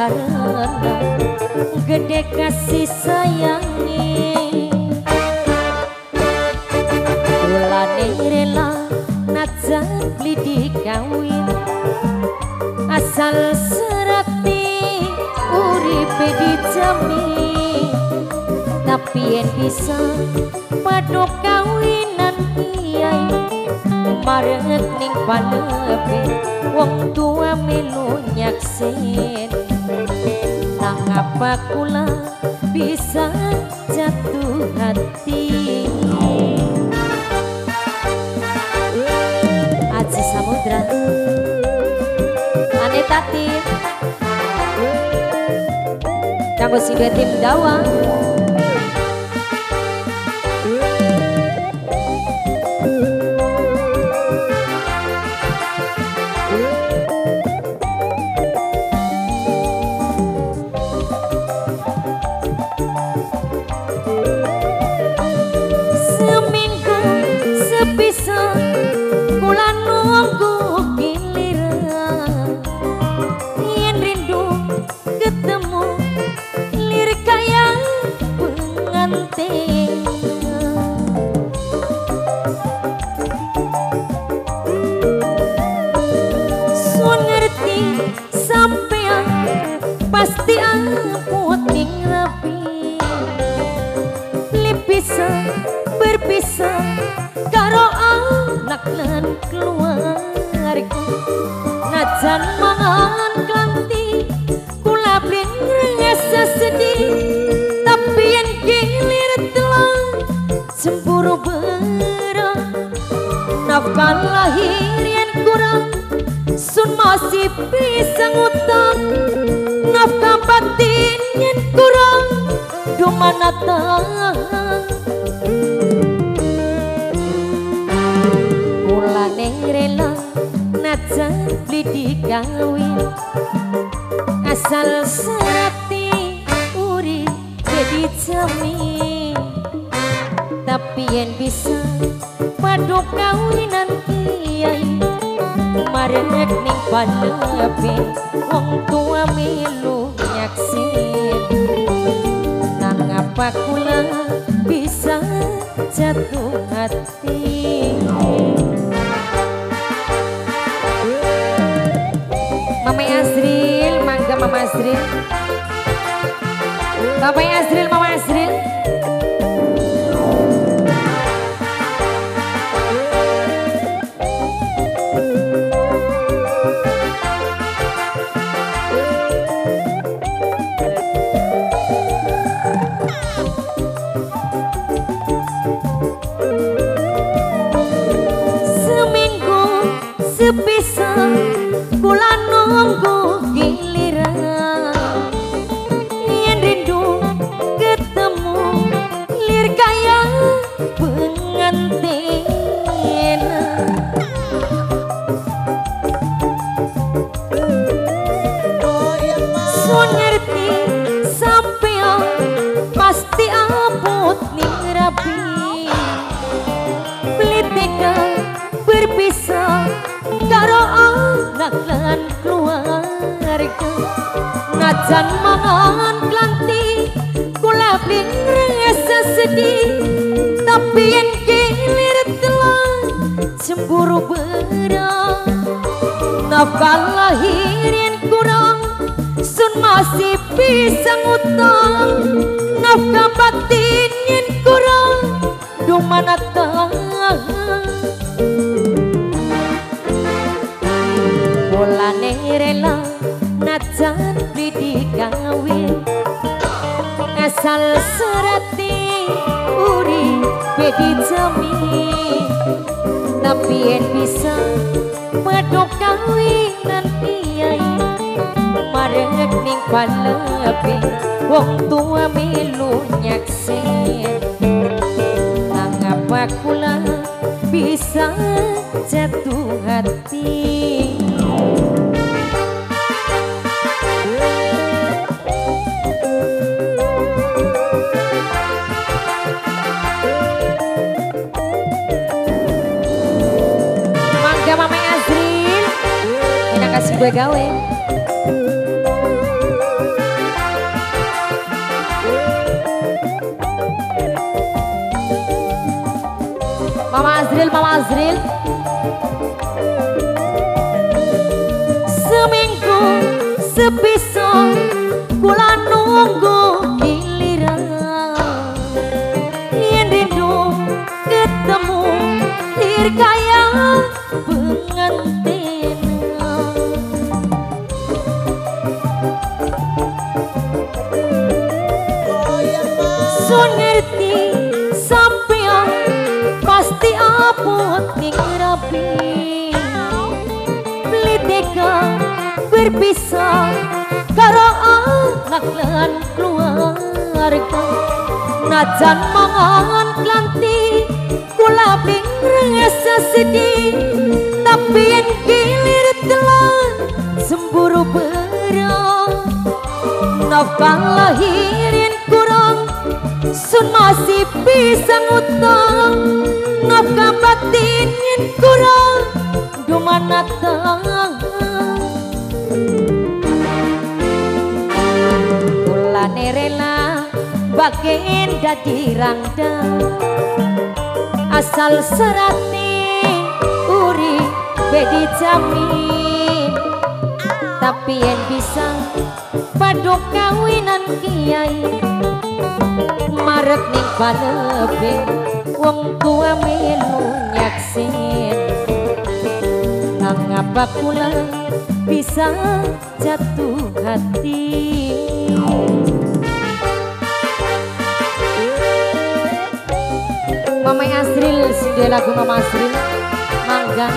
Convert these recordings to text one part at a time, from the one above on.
karena gede kasih sayangi. Kulane rela najan beli dikawin. Asal serati uripe dijamin. Tapi yang bisa padu kawinan kiai Marek ning palepe wong tua melu nyaksin Nang apa kula bisa jatuh hati? Aji Samudra. Ane Tati Kanggo si tim dawa Seminggu anak lan keluarga najan mangan klanti kula bling rasa sedih. Tapi yang gilir telah cemburu berat nafkah lahir yang kurang sun masih bisa ngutang nafkah batin yang kurang dumana tahan dikawin asal serati uri jadi jamin tapi yang bisa padu kawinan kiai marek ning palepe wong tua milu nyaksin nang apa kula bisa jatuh hati Mama Azril. Bapak Azril, Mama Azril abot ning rapi. Beli tega berpisah karo anak lan keluarga. Najan mangan klanti kula bling rasa sedih. Tapi yang gilir telah cemburu berat. Nafkah lahir yang kurang masih bisa ngutang nafkah batin yang kurang dumana tahan Mulane rela najan beli dikawin Asal serati uri bedi jamin Tapi yang bisa padok kawinan kiai arek ning palepe wong tua milu nyaksi. Nang apa kula bisa jatuh hati. Mangga kasih gue gawe. Azril, Mama Azril. Seminggu sepisau Kula nunggu giliran. Yen rindu ketemu Lir kaya pengantin. Sun ning rapi. Pliteka berpisah karo anak lan keluarga. Najan mangan klanti kula rasa sedih. Tapi yang gilir telan semburu berat nafkah lahirin kurang sun masih bisa ngutang batinin kurang dumana tang Kulane rela bagian dadi rangda asal serati uri bedi jamin. Tapi yang bisa padok kawinan kiai. Marek ning palebe wong tua melu nyaksin ngapa kula bisa jatuh hati? Mama Asril, sing lagu Mama Asril Mangga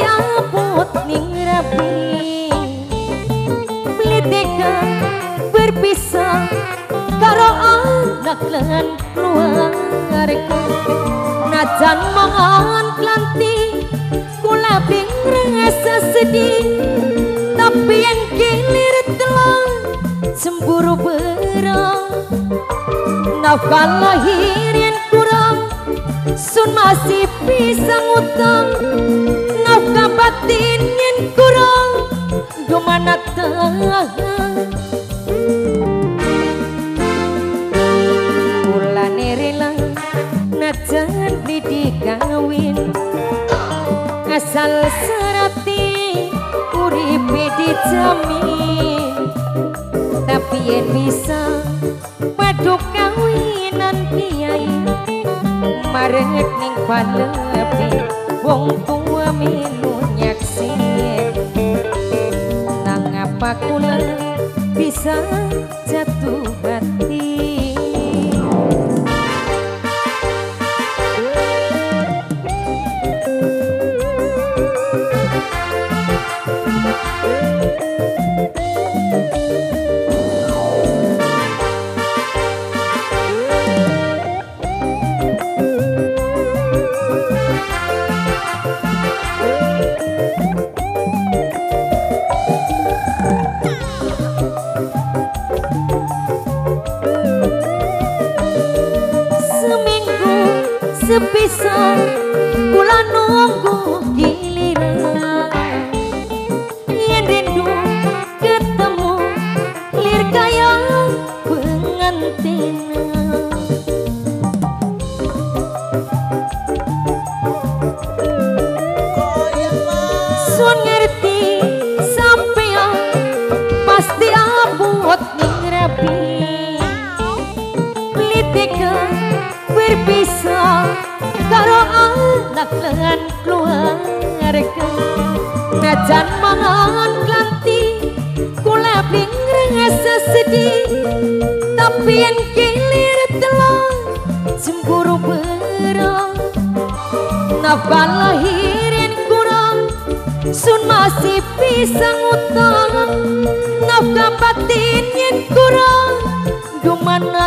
abot ning rapi Pliteka berpisah. Karo anak lan keluarga. Najan mangan klanti kula bing rasa sedih. Tapi yang gilir telah cemburu berat nafkah lahir yang kurang sun masih bisa ngutang nafkah batin yang kurang. Gimana tah Mulane rela najan dikawin asal serati uripe dijamin tapi yen bisa paduk kawinan kiai marek ning palepi wong tua melu nyaksin nang apa kula bisa jatuh hati sepisah kula nunggu giliran senajan mangan klanti kula bingring sedih. Tapi yang kilir telah cemburu berang nafkah lahirin kurang sun masih pisang utang nafkah batin yang kurang dumana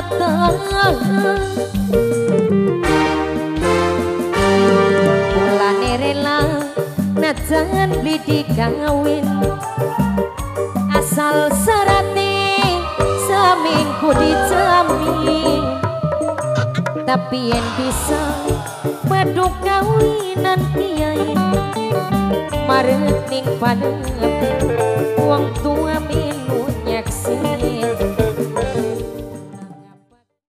jangan bidik kawin. Asal serati seminggu dicami tapi yang bisa padu kawinan kiai. Marening pada uang tua min.